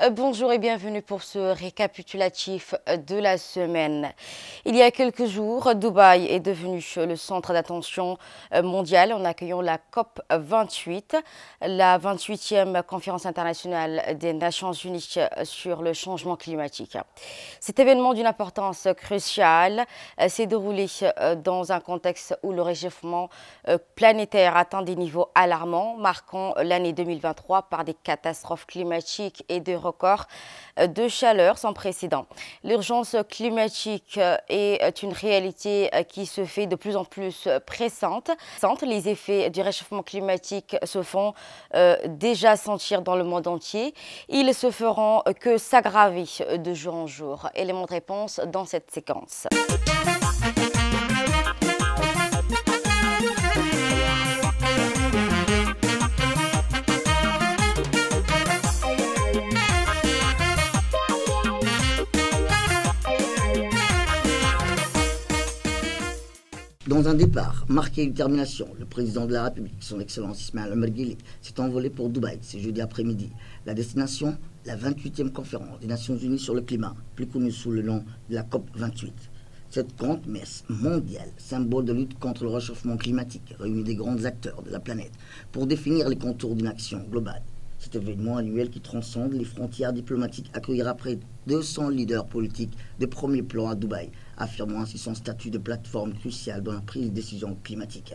Euh, bonjour et bienvenue pour ce récapitulatif de la semaine. Il y a quelques jours, Dubaï est devenu le centre d'attention euh, mondiale en accueillant la COP 28, la 28e conférence internationale des Nations Unies sur le changement climatique. Cet événement d'une importance cruciale euh, s'est déroulé dans un contexte où le réchauffement planétaire atteint des niveaux alarmants, marquant l'année 2023 par des catastrophes climatiques et de record euh, de chaleur sans précédent. L'urgence climatique euh, est une réalité euh, qui se fait de plus en plus pressante. Les effets du réchauffement climatique se font déjà sentir dans le monde entier. Ils se feront que s'aggraver de jour en jour. Élément de réponse dans cette séquence. Dans un départ marqué de détermination, le président de la République, son Excellence Ismaël Mergueli, s'est envolé pour Dubaï ce jeudi après-midi. La destination, la 28e conférence des Nations Unies sur le climat, plus connue sous le nom de la COP 28. Cette grande messe mondiale, symbole de lutte contre le réchauffement climatique, réunit des grands acteurs de la planète pour définir les contours d'une action globale. Cet événement annuel qui transcende les frontières diplomatiques accueillera près de 200 leaders politiques de premier plan à Dubaï, affirmant ainsi son statut de plateforme cruciale dans la prise de décision climatique.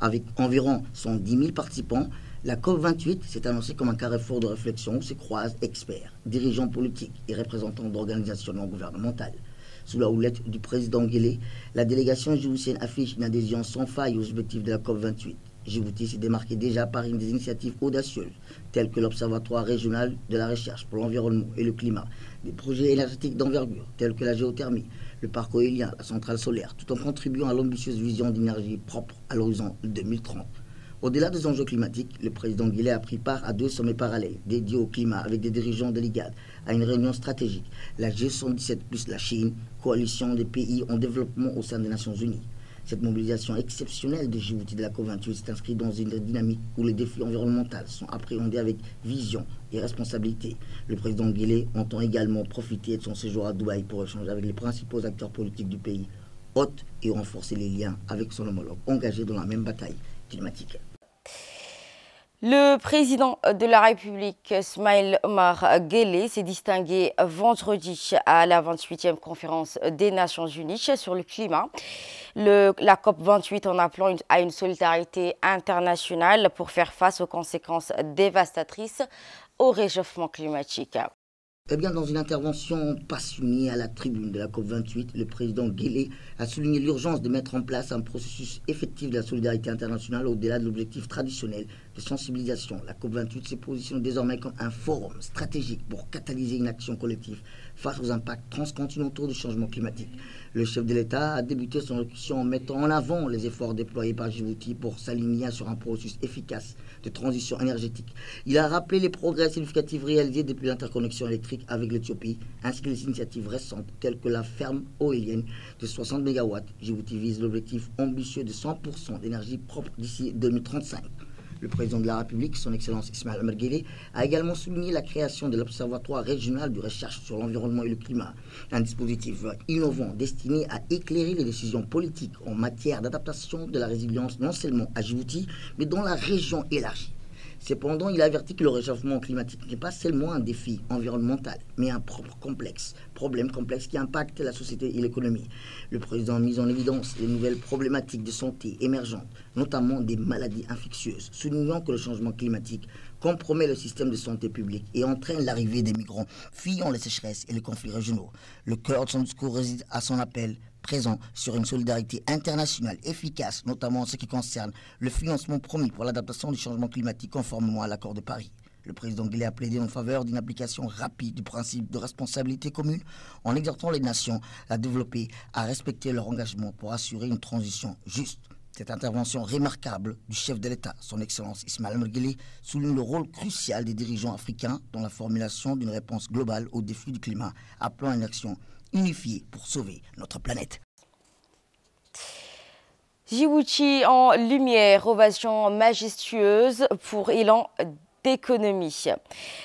Avec environ 110 000 participants, la COP28 s'est annoncée comme un carrefour de réflexion où se croisent experts, dirigeants politiques et représentants d'organisations non gouvernementales. Sous la houlette du président Guélé, la délégation djiboutienne affiche une adhésion sans faille aux objectifs de la COP28. Djibouti s'est démarqué déjà par une des initiatives audacieuses, telles que l'Observatoire régional de la recherche pour l'environnement et le climat, des projets énergétiques d'envergure, tels que la géothermie, le parc éolien, la centrale solaire, tout en contribuant à l'ambitieuse vision d'énergie propre à l'horizon 2030. Au-delà des enjeux climatiques, le président Guillet a pris part à deux sommets parallèles dédiés au climat avec des dirigeants de l'IGAD, à une réunion stratégique, la G77 plus la Chine, coalition des pays en développement au sein des Nations Unies. Cette mobilisation exceptionnelle de Djibouti de la COP28 s'inscrit dans une dynamique où les défis environnementaux sont appréhendés avec vision et responsabilité. Le président Guélé entend également profiter de son séjour à Dubaï pour échanger avec les principaux acteurs politiques du pays, hôte et renforcer les liens avec son homologue engagé dans la même bataille climatique. Le président de la République, Smail Omar Guelleh, s'est distingué vendredi à la 28e conférence des Nations Unies sur le climat. la COP28 en appelant à une solidarité internationale pour faire face aux conséquences dévastatrices au réchauffement climatique. Eh bien, dans une intervention passionnée à la tribune de la COP28, le président Guélé a souligné l'urgence de mettre en place un processus effectif de la solidarité internationale au-delà de l'objectif traditionnel de sensibilisation. La COP28 se positionne désormais comme un forum stratégique pour catalyser une action collective face aux impacts transcontinentaux du changement climatique. Le chef de l'État a débuté son allocution en mettant en avant les efforts déployés par Djibouti pour s'aligner sur un processus efficace de transition énergétique. Il a rappelé les progrès significatifs réalisés depuis l'interconnexion électrique avec l'Éthiopie, ainsi que les initiatives récentes telles que la ferme éolienne de 60 MW. Djibouti vise l'objectif ambitieux de 100% d'énergie propre d'ici 2035. Le président de la République, son Excellence Ismaël Merguele, a également souligné la création de l'Observatoire régional de recherche sur l'environnement et le climat, un dispositif innovant destiné à éclairer les décisions politiques en matière d'adaptation de la résilience non seulement à Djibouti, mais dans la région élargie. Cependant, il avertit que le réchauffement climatique n'est pas seulement un défi environnemental, mais un propre complexe, problème complexe qui impacte la société et l'économie. Le président a mis en évidence les nouvelles problématiques de santé émergentes, notamment des maladies infectieuses, soulignant que le changement climatique compromet le système de santé publique et entraîne l'arrivée des migrants fuyant les sécheresses et les conflits régionaux. Le cœur de son discours réside à son appel présent sur une solidarité internationale efficace, notamment en ce qui concerne le financement promis pour l'adaptation du changement climatique conformément à l'accord de Paris. Le président Guillet a plaidé en faveur d'une application rapide du principe de responsabilité commune en exhortant les nations à développer, à respecter leur engagement pour assurer une transition juste. Cette intervention remarquable du chef de l'État, son Excellence Ismaël Mergueli, souligne le rôle crucial des dirigeants africains dans la formulation d'une réponse globale aux défis du climat, appelant à une action unifiés pour sauver notre planète. Djibouti en lumière, ovation majestueuse pour Ilan d'économie.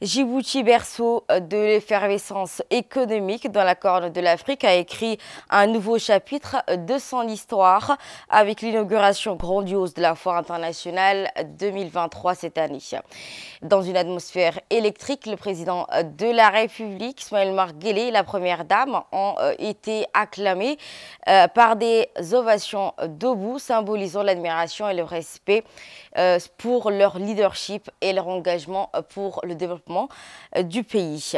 Djibouti, berceau de l'effervescence économique dans la Corne de l'Afrique, a écrit un nouveau chapitre de son histoire avec l'inauguration grandiose de la Foire internationale 2023 cette année. Dans une atmosphère électrique, le président de la République, Ismaël Marguerite, et la première dame, ont euh, été acclamés euh, par des ovations debout, symbolisant l'admiration et le respect euh, pour leur leadership et leur engagement pour le développement du pays.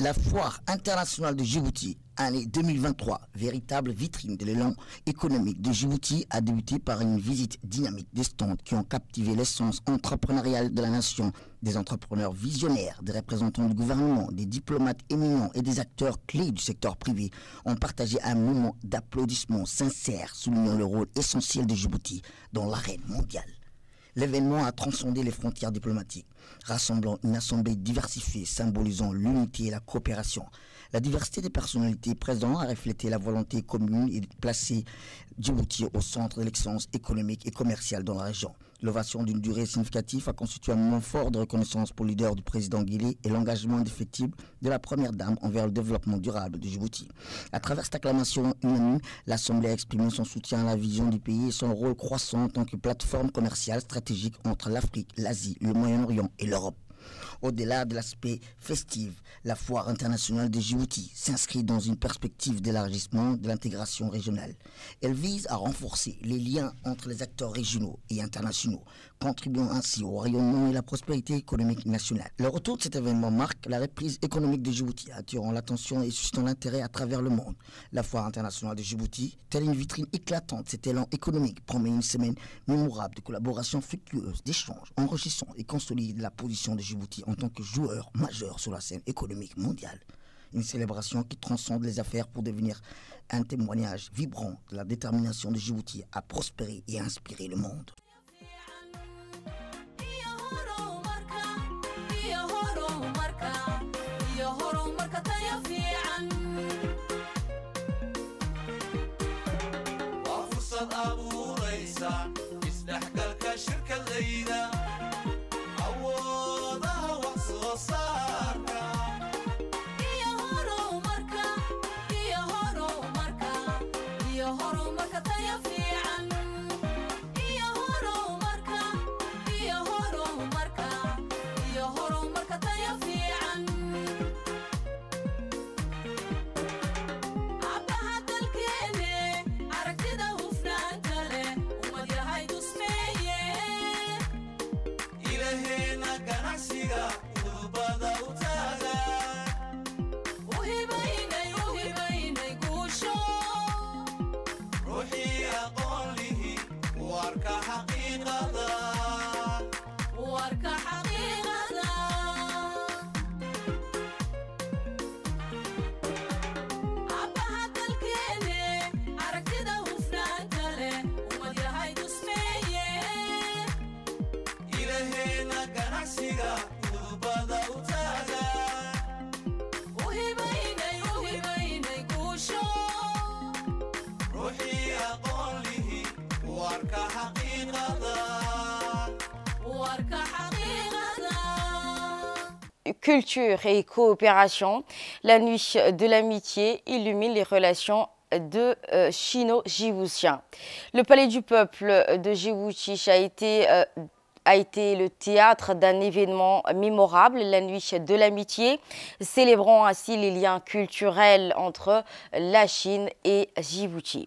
La foire internationale de Djibouti, année 2023, véritable vitrine de l'élan économique de Djibouti, a débuté par une visite dynamique des stands qui ont captivé l'essence entrepreneuriale de la nation, des entrepreneurs visionnaires, des représentants du gouvernement, des diplomates éminents et des acteurs clés du secteur privé ont partagé un moment d'applaudissements sincères soulignant le rôle essentiel de Djibouti dans l'arène mondiale. L'événement a transcendé les frontières diplomatiques, rassemblant une assemblée diversifiée symbolisant l'unité et la coopération. La diversité des personnalités présentes a reflété la volonté commune et de placer Djibouti au centre de l'excellence économique et commerciale dans la région. L'ovation d'une durée significative a constitué un moment fort de reconnaissance pour le leader du président Guillet et l'engagement indéfectible de la première dame envers le développement durable de Djibouti. À travers cette acclamation unanime, l'Assemblée a exprimé son soutien à la vision du pays et son rôle croissant en tant que plateforme commerciale stratégique entre l'Afrique, l'Asie, le Moyen-Orient et l'Europe. Au-delà de l'aspect festif, la foire internationale de Djibouti s'inscrit dans une perspective d'élargissement de l'intégration régionale. Elle vise à renforcer les liens entre les acteurs régionaux et internationaux, contribuant ainsi au rayonnement et la prospérité économique nationale. Le retour de cet événement marque la reprise économique de Djibouti, attirant l'attention et suscitant l'intérêt à travers le monde. La foire internationale de Djibouti, telle une vitrine éclatante, cet élan économique promet une semaine mémorable de collaboration fructueuse, d'échanges, enrichissant et consolide la position de Djibouti en tant que joueur majeur sur la scène économique mondiale. Une célébration qui transcende les affaires pour devenir un témoignage vibrant de la détermination de Djibouti à prospérer et à inspirer le monde. 悲しが culture et coopération, la nuit de l'amitié illumine les relations de euh, chino-djiboutiens. Le palais du peuple de Djibouti a été euh, a été le théâtre d'un événement mémorable, la nuit de l'amitié, célébrant ainsi les liens culturels entre la Chine et Djibouti.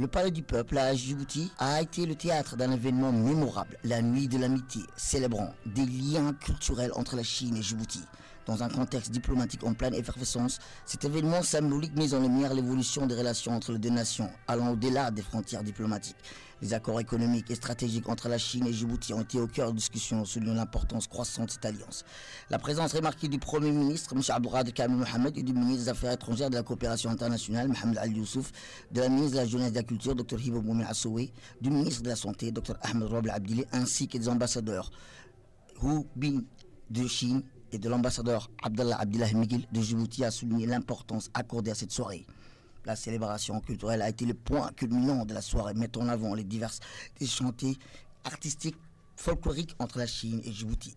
Le Palais du Peuple à Djibouti a été le théâtre d'un événement mémorable, la Nuit de l'amitié, célébrant des liens culturels entre la Chine et Djibouti. Dans un contexte diplomatique en pleine effervescence, cet événement symbolique met en lumière l'évolution des relations entre les deux nations, allant au-delà des frontières diplomatiques. Les accords économiques et stratégiques entre la Chine et Djibouti ont été au cœur de discussions soulignant l'importance croissante de cette alliance. La présence remarquée du Premier ministre, M. Abdourad Kamil Mohamed, et du ministre des Affaires étrangères de la coopération internationale, Mohamed Al Youssouf, de la ministre de la Jeunesse et de la Culture, Dr Hibo Moumi Assoué, du ministre de la Santé, Dr Ahmed Roble Abdili, ainsi que des ambassadeurs Hu Bin de Chine et de l'ambassadeur Abdallah Abdillah Miguel de Djibouti a souligné l'importance accordée à cette soirée. La célébration culturelle a été le point culminant de la soirée, mettant en avant les diverses chantiers artistiques folkloriques entre la Chine et Djibouti.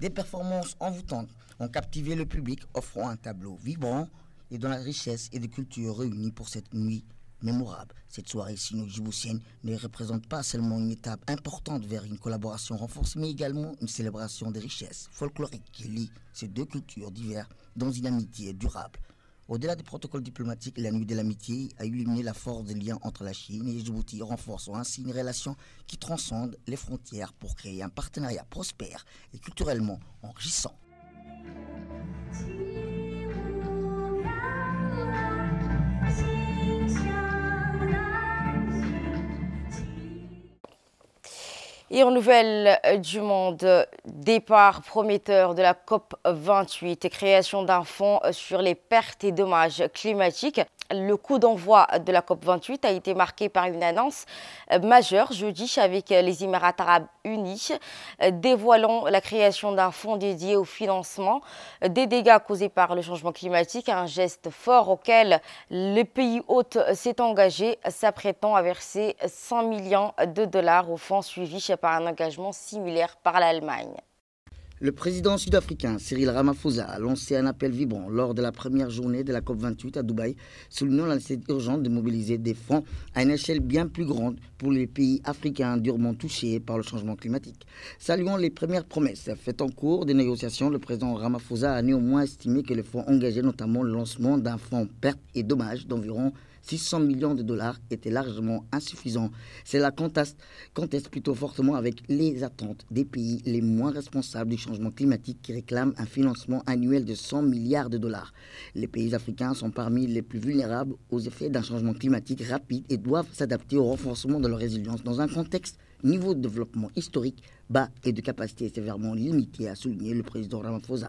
Des performances envoûtantes ont captivé le public, offrant un tableau vibrant et dont la richesse et des cultures réunies pour cette nuit mémorable. Cette soirée sino-djiboutienne ne représente pas seulement une étape importante vers une collaboration renforcée, mais également une célébration des richesses folkloriques qui lient ces deux cultures diverses dans une amitié durable. Au-delà des protocoles diplomatiques, la nuit de l'amitié a illuminé la force des liens entre la Chine et Djibouti, renforçant ainsi une relation qui transcende les frontières pour créer un partenariat prospère et culturellement enrichissant. Et en nouvelle euh, du monde, départ prometteur de la COP 28 et création d'un fonds sur les pertes et dommages climatiques. Le coup d'envoi de la COP28 a été marqué par une annonce euh, majeure jeudi avec les Émirats arabes unis, euh, dévoilant la création d'un fonds dédié au financement des dégâts causés par le changement climatique, un geste fort auquel le pays hôte s'est engagé, s'apprêtant à verser 100 millions de dollars au fonds suivi par un engagement similaire par l'Allemagne. Le président sud-africain Cyril Ramaphosa a lancé un appel vibrant lors de la première journée de la COP28 à Dubaï, soulignant la nécessité urgente de mobiliser des fonds à une échelle bien plus grande pour les pays africains durement touchés par le changement climatique. Saluant les premières promesses faites en cours des négociations, le président Ramaphosa a néanmoins estimé que les fonds engageait notamment le lancement d'un fonds pertes et dommages d'environ 600 millions de dollars était largement insuffisant. Cela conteste, conteste plutôt fortement avec les attentes des pays les moins responsables du changement climatique qui réclament un financement annuel de 100 milliards de dollars. Les pays africains sont parmi les plus vulnérables aux effets d'un changement climatique rapide et doivent s'adapter au renforcement de leur résilience dans un contexte niveau de développement historique bas et de capacité sévèrement limitée, a souligné le président Ramaphosa.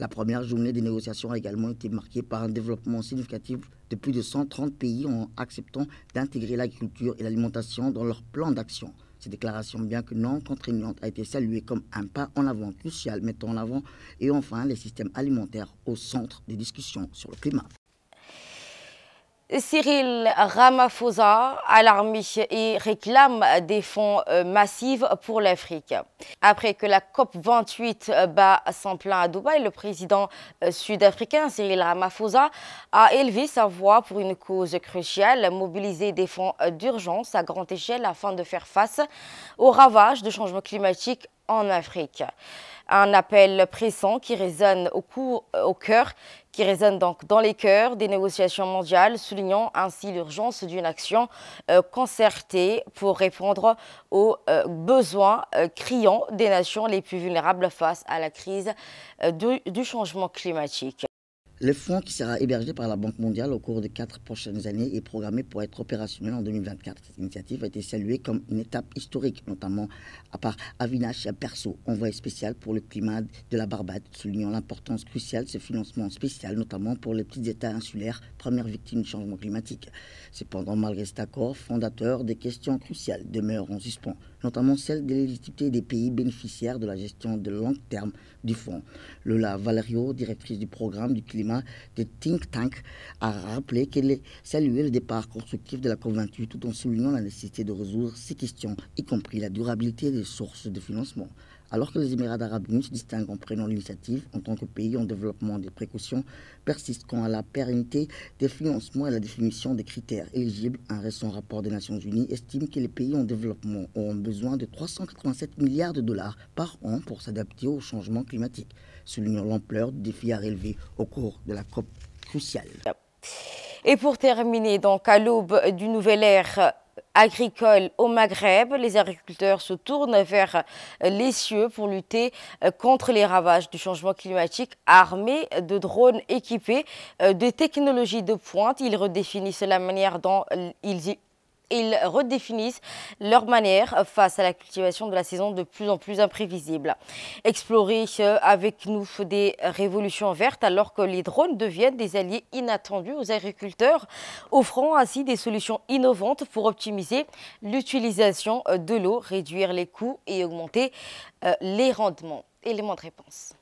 La première journée des négociations a également été marquée par un développement significatif de plus de 130 pays en acceptant d'intégrer l'agriculture et l'alimentation dans leur plan d'action. Cette déclaration, bien que non contraignante, a été saluée comme un pas en avant crucial, mettant en avant et enfin les systèmes alimentaires au centre des discussions sur le climat. Cyril Ramaphosa alarme et réclame des fonds euh, massifs pour l'Afrique. Après que la COP28 bat son plein à Dubaï, le président euh, sud-africain Cyril Ramaphosa a élevé sa voix pour une cause cruciale, mobiliser des fonds d'urgence à grande échelle afin de faire face aux ravages du changement climatique en Afrique. Un appel pressant qui résonne au, cœur, qui résonne donc dans les cœurs des négociations mondiales, soulignant ainsi l'urgence d'une action euh, concertée pour répondre aux euh, besoins euh, criants des nations les plus vulnérables face à la crise du changement climatique. Le fonds qui sera hébergé par la Banque mondiale au cours des quatre prochaines années est programmé pour être opérationnel en 2024. Cette initiative a été saluée comme une étape historique, notamment à part Avinash Perso, envoyé spécial pour le climat de la Barbade, soulignant l'importance cruciale de ce financement spécial, notamment pour les petits États insulaires, premières victimes du changement climatique. Cependant, malgré cet accord fondateur, des questions cruciales demeurent en suspens, notamment celle de l'éligibilité des pays bénéficiaires de la gestion de long terme du fonds. Lola Valerio, directrice du programme du climat, de think tank a rappelé qu'elle salué le départ constructif de la COP28 tout en soulignant la nécessité de résoudre ces questions, y compris la durabilité des sources de financement. Alors que les Émirats arabes unis se distinguent en prenant l'initiative en tant que pays en développement, des précautions persistent quant à la pérennité des financements et la définition des critères éligibles. Un récent rapport des Nations unies estime que les pays en développement auront besoin de 387 milliards de dollars par an pour s'adapter au changement climatique, soulignant l'ampleur du défi à relever au cours de la COP cruciale. Et pour terminer, donc à l'aube du nouvel ère agricole au Maghreb, les agriculteurs se tournent vers les cieux pour lutter contre les ravages du changement climatique armés de drones équipés de technologies de pointe. Ils redéfinissent la manière dont ils ils redéfinissent leur manière face à la cultivation de la saison de plus en plus imprévisible. Explorer euh, avec nous des révolutions vertes alors que les drones deviennent des alliés inattendus aux agriculteurs, offrant ainsi des solutions innovantes pour optimiser l'utilisation euh, de l'eau, réduire les coûts et augmenter euh, les rendements. Élément de réponse.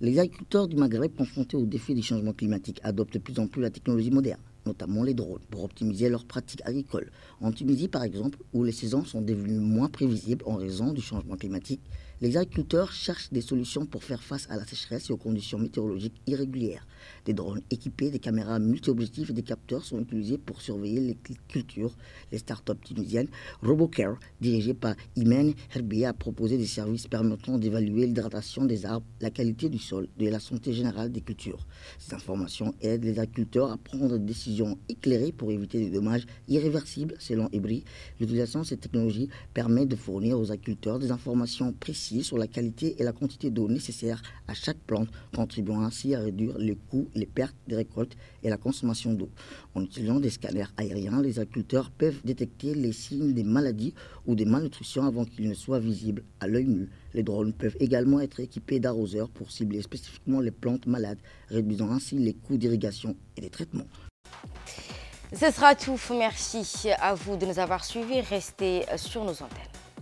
Les agriculteurs du Maghreb confrontés aux défis du changement climatique adoptent de plus en plus la technologie moderne notamment les drones, pour optimiser leurs pratiques agricoles. En Tunisie, par exemple, où les saisons sont devenues moins prévisibles en raison du changement climatique, les agriculteurs cherchent des solutions pour faire face à la sécheresse et aux conditions météorologiques irrégulières. Des drones équipés des caméras multi-objectifs et des capteurs sont utilisés pour surveiller les cultures. Les startups tunisiennes RoboCare, dirigées par Imen Herbier, a proposé des services permettant d'évaluer l'hydratation des arbres, la qualité du sol et la santé générale des cultures. Ces informations aident les agriculteurs à prendre des décisions éclairées pour éviter des dommages irréversibles, selon Ebri. L'utilisation de ces technologies permet de fournir aux agriculteurs des informations précises sur la qualité et la quantité d'eau nécessaire à chaque plante, contribuant ainsi à réduire les coûts, les pertes des récoltes et la consommation d'eau. En utilisant des scanners aériens, les agriculteurs peuvent détecter les signes des maladies ou des malnutritions avant qu'ils ne soient visibles à l'œil nu. Les drones peuvent également être équipés d'arroseurs pour cibler spécifiquement les plantes malades, réduisant ainsi les coûts d'irrigation et des traitements. Ce sera tout. Merci à vous de nous avoir suivis. Restez sur nos antennes.